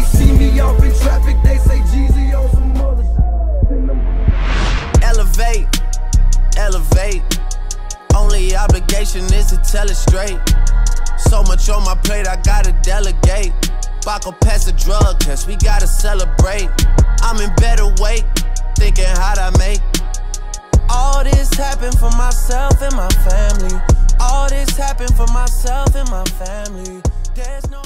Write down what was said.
They see me off in traffic, they say Jeezy on some other. Elevate, elevate. Only obligation is to tell it straight. So much on my plate, I gotta delegate. Baco pass a drug test, we gotta celebrate. I'm in better weight, thinking how'd I make. All this happened for myself and my family. All this happened for myself and my family. There's no